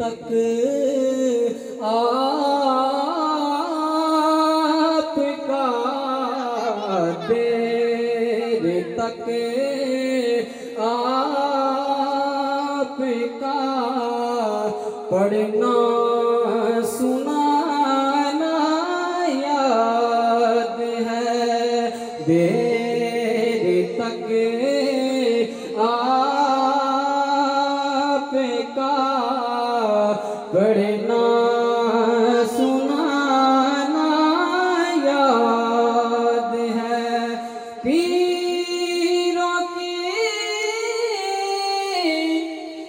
तक आपका देर तक आपका पढ़ना सुनाना याद है। देर